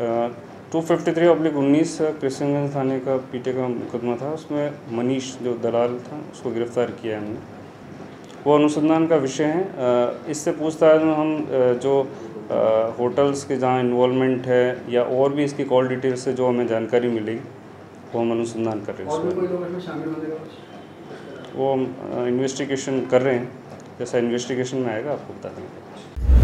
To fifty three oblique उन्नीस कृष्णगंज थाने का पीटे का मुकदमा था। उसमें मनीष जो दलाल था उसको गिरफ़्तार किया है हमने। वो अनुसंधान का विषय है। इससे पूछताछ में हम जो होटल्स के जहाँ इन्वॉल्वमेंट है या और भी इसकी कॉल डिटेल्स से जो हमें जानकारी मिलेगी वो हम अनुसंधान कर रहे हैं उसमें वो हम इन्वेस्टिगेशन कर रहे हैं। जैसा इन्वेस्टिगेशन में आएगा आपको बता देंगे